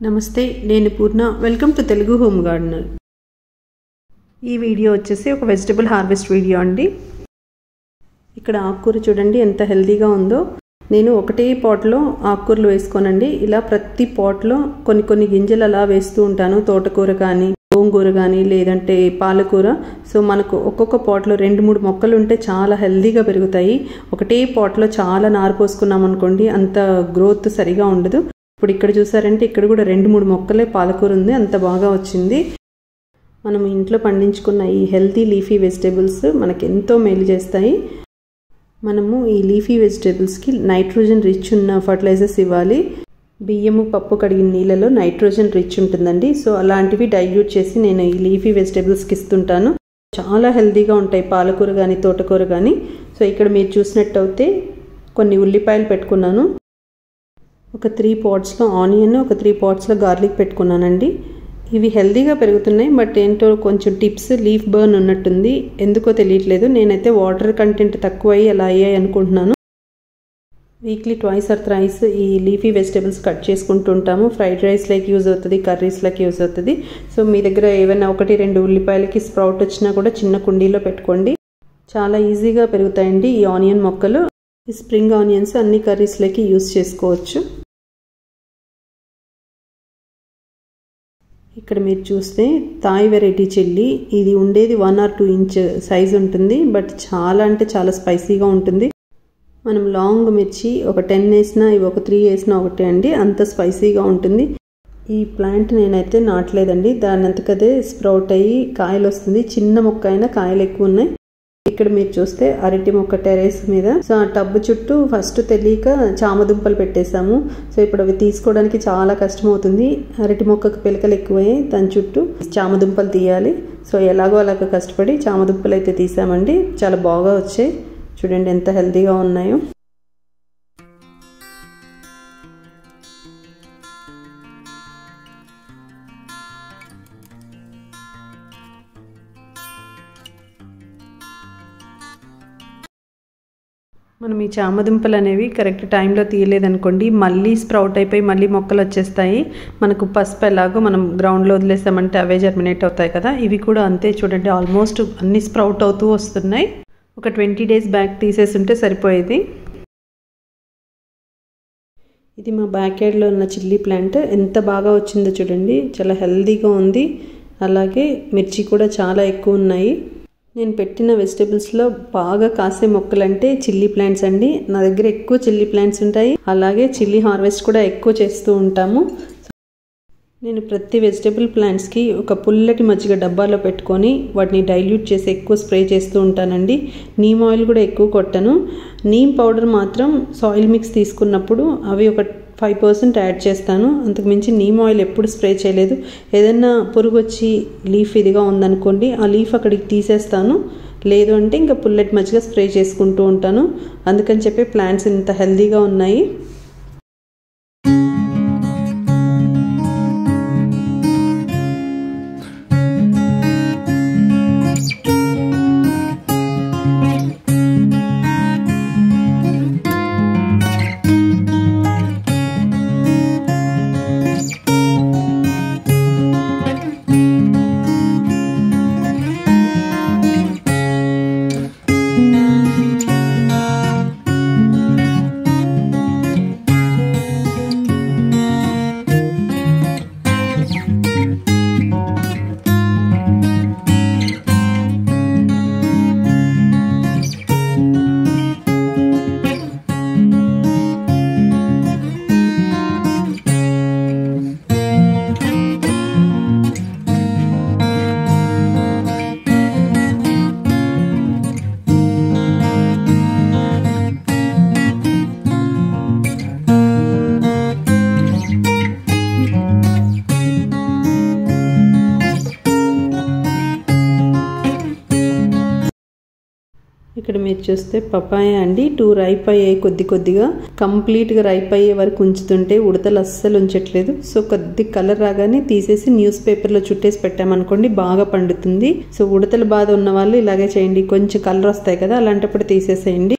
నమస్తే నేను Purna. Welcome to Telugu home gardener ఈ వీడియో వచ్చేసి ఒక వెజిటబుల్ హార్వెస్ట్ వీడియో అండి. ఇక్కడ ఆకుకూర చూడండి ఎంత హెల్తీగా ఉందో. నేను ఒకటే పాట్లో ఆకుకూరలు వేసుకోనండి. ఇలా ప్రతి పాట్లో కొన్ని కొన్ని గింజలు అలా వేస్తూ ఉంటాను. తోటకూర కానీ గోంగూర కానీ లేదంటే పాలకూర. సో మనకు ఒక్కొక్క పాట్లో రెండు మూడు మొక్కలు ఉంటే చాలా హెల్దీగా పెరుగుతాయి. ఒకటే పాట్లో చాలా నారు పోసుకున్నాం అనుకోండి అంత గ్రోత్ సరిగా ఉండదు. ఇప్పుడు ఇక్కడ చూసారంటే ఇక్కడ కూడా రెండు మూడు మొక్కలే పాలకూర ఉంది. అంత బాగా వచ్చింది. మనం ఇంట్లో పండించుకున్న ఈ హెల్తీ లీఫీ వెజిటేబుల్స్ మనకు ఎంతో మేలు చేస్తాయి. మనము ఈ లీఫీ వెజిటేబుల్స్కి నైట్రోజన్ రిచ్ ఉన్న ఫర్టిలైజర్స్ ఇవ్వాలి. బియ్యము పప్పు కడిగిన నీళ్ళలో నైట్రోజన్ రిచ్ ఉంటుందండి. సో అలాంటివి డైల్యూట్ చేసి నేను ఈ లీఫీ వెజిటేబుల్స్కి ఇస్తుంటాను. చాలా హెల్తీగా ఉంటాయి పాలకూర కానీ తోటకూర కానీ సో ఇక్కడ మీరు చూసినట్టయితే కొన్ని ఉల్లిపాయలు పెట్టుకున్నాను. ఒక త్రీ పాట్స్లో ఆనియన్ ఒక త్రీ పాట్స్లో గార్లిక్ పెట్టుకున్నానండి. ఇవి హెల్దీగా పెరుగుతున్నాయి బట్ ఏంటో కొంచెం టిప్స్ లీఫ్ బర్న్ ఉన్నట్టుంది. ఎందుకో తెలియట్లేదు. నేనైతే వాటర్ కంటెంట్ తక్కువ అయ్యి అలా అయ్యాయి అనుకుంటున్నాను. వీక్లీ ట్వైస్ ఆర్ థ్రైస్ ఈ లీఫీ వెజిటేబుల్స్ కట్ చేసుకుంటూ ఉంటాము. ఫ్రైడ్ రైస్లోకి యూజ్ అవుతుంది కర్రీస్లోకి యూజ్ అవుతుంది. సో మీ దగ్గర ఏమైనా ఒకటి రెండు ఉల్లిపాయలకి స్ప్రౌట్ వచ్చినా కూడా చిన్న కుండీలో పెట్టుకోండి. చాలా ఈజీగా పెరుగుతాయండి ఈ ఆనియన్ మొక్కలు. ఈ స్ప్రింగ్ ఆనియన్స్ అన్ని కర్రీస్లోకి యూజ్ చేసుకోవచ్చు. ఇక్కడ మీరు చూస్తే తాయి వెరైటీ చెల్లి ఇది ఉండేది one or two inch size ఉంటుంది బట్ చాలా అంటే చాలా స్పైసీగా ఉంటుంది. మనం లాంగ్ మిర్చి ఒక టెన్ వేసినా ఇవి ఒక త్రీ వేసినా ఒకటే అండి అంత స్పైసీగా ఉంటుంది. ఈ ప్లాంట్ నేనైతే నాటలేదండి దాని అంతకదే స్ప్రౌట్ అయ్యి కాయలు వస్తుంది చిన్న మొక్క అయినా కాయలు ఎక్కువ ఉన్నాయి. ఇక్కడ మీరు చూస్తే అరటి మొక్క టెరేస్ మీద. సో ఆ టబ్ చుట్టూ ఫస్ట్ తెలియక చామదుంపలు పెట్టేశాము. సో ఇప్పుడు అవి తీసుకోవడానికి చాలా కష్టం అవుతుంది అరటి మొక్కకు పిలకలు ఎక్కువయ్యాయి. దాని చుట్టూ చామదుంపలు తీయాలి. సో ఎలాగో అలాగ కష్టపడి చామదుంపలు అయితే తీసామండి. చాలా బాగా వచ్చాయి. చూడండి ఎంత హెల్తీగా ఉన్నాయో. మనం ఈ చామదుంపలు అనేవి కరెక్ట్ టైంలో తీయలేదనుకోండి మళ్ళీ స్ప్రౌట్ అయిపోయి మళ్ళీ మొక్కలు వచ్చేస్తాయి. మనకు పసుపు ఎలాగో మనం గ్రౌండ్లో వదిలేసామంటే అవే జర్మినేట్ అవుతాయి కదా. ఇవి కూడా అంతే చూడండి ఆల్మోస్ట్ అన్ని స్ప్రౌట్ అవుతూ వస్తున్నాయి. ఒక ట్వంటీ డేస్ బ్యాక్ తీసేసి ఉంటే సరిపోయేది. ఇది మా బ్యాక్ యార్డ్లో ఉన్న చిల్లీ ప్లాంట్. ఎంత బాగా వచ్చిందో చూడండి చాలా హెల్దీగా ఉంది. అలాగే మిర్చి కూడా చాలా ఎక్కువ ఉన్నాయి. నేను పెట్టిన వెజిటేబుల్స్లో బాగా కాసే మొక్కలంటే చిల్లీ ప్లాంట్స్ అండి. నా దగ్గర ఎక్కువ చిల్లీ ప్లాంట్స్ ఉంటాయి. అలాగే చిల్లీ హార్వెస్ట్ కూడా ఎక్కువ చేస్తూ ఉంటాము. నేను ప్రతి వెజిటేబుల్ ప్లాంట్స్కి ఒక పుల్లటి మజ్జిగ డబ్బాలో పెట్టుకొని వాటిని డైల్యూట్ చేసి ఎక్కువ స్ప్రే చేస్తూ ఉంటానండి. నీమ్ ఆయిల్ కూడా ఎక్కువ కొట్టను. నీమ్ పౌడర్ మాత్రం సాయిల్ మిక్స్ తీసుకున్నప్పుడు అవి ఒక ఫైవ్ పర్సెంట్ యాడ్ చేస్తాను. అంతకుమించి నీమ్ ఆయిల్ ఎప్పుడు స్ప్రే చేయలేదు. ఏదైనా పురుగు వచ్చి లీఫ్ ఇదిగా ఉందనుకోండి ఆ లీఫ్ అక్కడికి తీసేస్తాను. లేదు అంటే ఇంకా పుల్లెట్ మజ్జిగ స్ప్రే చేసుకుంటూ ఉంటాను. అందుకని చెప్పి ప్లాంట్స్ ఇంత హెల్తీగా ఉన్నాయి. ఇక్కడ మీరు చూస్తే పపాయ అండి. టూ రైప్ అయ్యాయి కొద్ది కొద్దిగా. కంప్లీట్గా రైప్ అయ్యే వరకు ఉంచుతుంటే ఉడతలు అస్సలు ఉంచట్లేదు. సో కొద్ది కలర్ రాగానే తీసేసి న్యూస్ పేపర్లో చుట్టేసి పెట్టామనుకోండి బాగా పండుతుంది. సో ఉడతల బాధ ఉన్న వాళ్ళు ఇలాగే చేయండి. కొంచెం కలర్ వస్తాయి కదా అలాంటప్పుడు తీసేసేయండి.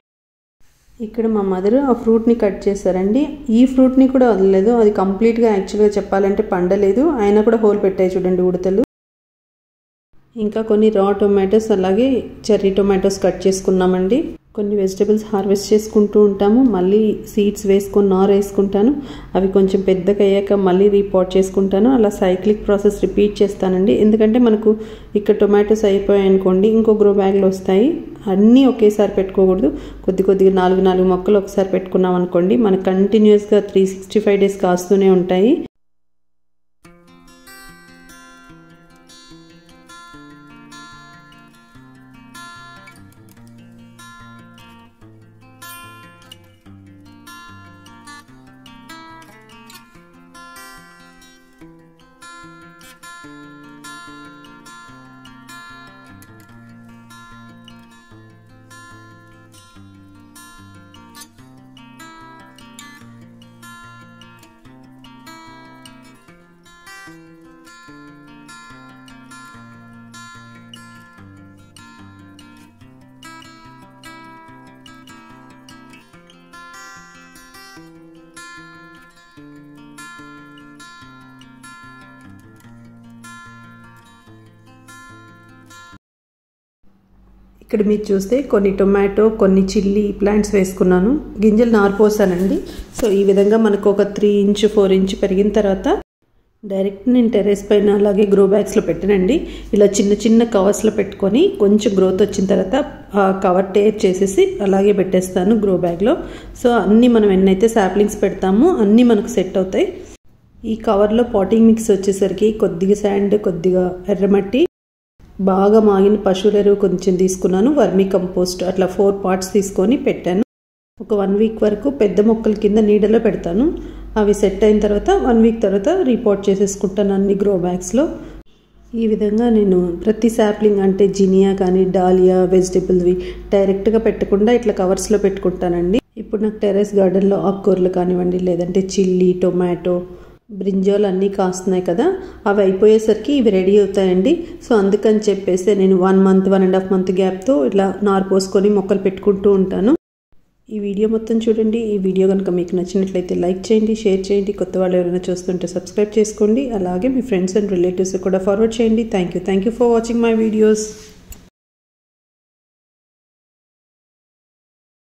ఇక్కడ మా మదర్ ఆ ఫ్రూట్ని కట్ చేశారండి. ఈ ఫ్రూట్ని కూడా వదలలేదు. అది కంప్లీట్గా యాక్చువల్గా చెప్పాలంటే పండలేదు. అయినా కూడా హోల్ పెట్టాయి చూడండి ఉడతలు. ఇంకా కొన్ని రా టొమాటోస్ అలాగే చెర్రీ టొమాటోస్ కట్ చేసుకున్నామండి. కొన్ని వెజిటబుల్స్ హార్వెస్ట్ చేసుకుంటూ ఉంటాము. మళ్ళీ సీడ్స్ వేసుకొని నార్ వేసుకుంటాను. అవి కొంచెం పెద్దగా అయ్యాక మళ్ళీ రీపాట్ చేసుకుంటాను. అలా సైక్లిక్ ప్రాసెస్ రిపీట్ చేస్తానండి. ఎందుకంటే మనకు ఇక్కడ టొమాటోస్ అయిపోయాయి అనుకోండి ఇంకో గ్రో బ్యాగ్లు వస్తాయి. అన్నీ ఒకేసారి పెట్టుకోకూడదు. కొద్ది కొద్దిగా నాలుగు నాలుగు మొక్కలు ఒకసారి పెట్టుకున్నాం అనుకోండి మనకు కంటిన్యూస్గా త్రీ సిక్స్టీ ఫైవ్ డేస్ కాస్తూనే ఉంటాయి. ఇక్కడ మీరు చూస్తే కొన్ని టొమాటో కొన్ని చిల్లీ ప్లాంట్స్ వేసుకున్నాను. గింజలు నారిపోసానండి. సో ఈ విధంగా మనకు ఒక త్రీ ఇంచ్ ఫోర్ ఇంచ్ పెరిగిన తర్వాత డైరెక్ట్ నేను టెరెస్ పైన అలాగే గ్రో బ్యాగ్స్లో పెట్టనండి. ఇలా చిన్న చిన్న కవర్స్లో పెట్టుకొని కొంచెం గ్రోత్ వచ్చిన తర్వాత ఆ కవర్ టేర్ చేసేసి అలాగే పెట్టేస్తాను గ్రో బ్యాగ్లో. సో అన్నీ మనం ఎన్నైతే శాప్లింగ్స్ పెడతామో అన్నీ మనకు సెట్ అవుతాయి. ఈ కవర్లో పాటింగ్ మిక్స్ వచ్చేసరికి కొద్దిగా శాండ్ కొద్దిగా ఎర్రమట్టి బాగా మాగిన పశువుల ఎరువు కొంచెం తీసుకున్నాను వర్మీ కంపోస్ట్ అట్లా ఫోర్ పార్ట్స్ తీసుకొని పెట్టాను. ఒక వన్ వీక్ వరకు పెద్ద మొక్కల కింద నీడలో పెడతాను. అవి సెట్ అయిన తర్వాత వన్ వీక్ తర్వాత రిపోర్ట్ చేసేసుకుంటాను అన్ని గ్రో బ్యాగ్స్లో ఈ విధంగా నేను ప్రతి శాప్లింగ్ అంటే జినియా కానీ డాలియా వెజిటేబుల్వి డైరెక్ట్గా పెట్టకుండా ఇట్లా కవర్స్లో పెట్టుకుంటానండి. ఇప్పుడు నాకు టెర్రస్ గార్డెన్లో ఆకుకూరలు కానివ్వండి లేదంటే చిల్లీ టొమాటో బ్రింజాలు అన్నీ కాస్తున్నాయి కదా అవి అయిపోయేసరికి ఇవి రెడీ అవుతాయండి. సో అందుకని చెప్పేసి నేను one month one and half month గ్యాప్తో ఇట్లా నారు పోసుకొని మొక్కలు పెట్టుకుంటూ ఉంటాను. ఈ వీడియో మొత్తం చూడండి. ఈ వీడియో కనుక మీకు నచ్చినట్లయితే లైక్ చేయండి షేర్ చేయండి. కొత్త వాళ్ళు ఎవరైనా చూస్తుంటే సబ్స్క్రైబ్ చేసుకోండి. అలాగే మీ ఫ్రెండ్స్ అండ్ రిలేటివ్స్ కూడా ఫార్వర్డ్ చేయండి. Thank you. Thank you for watching my videos.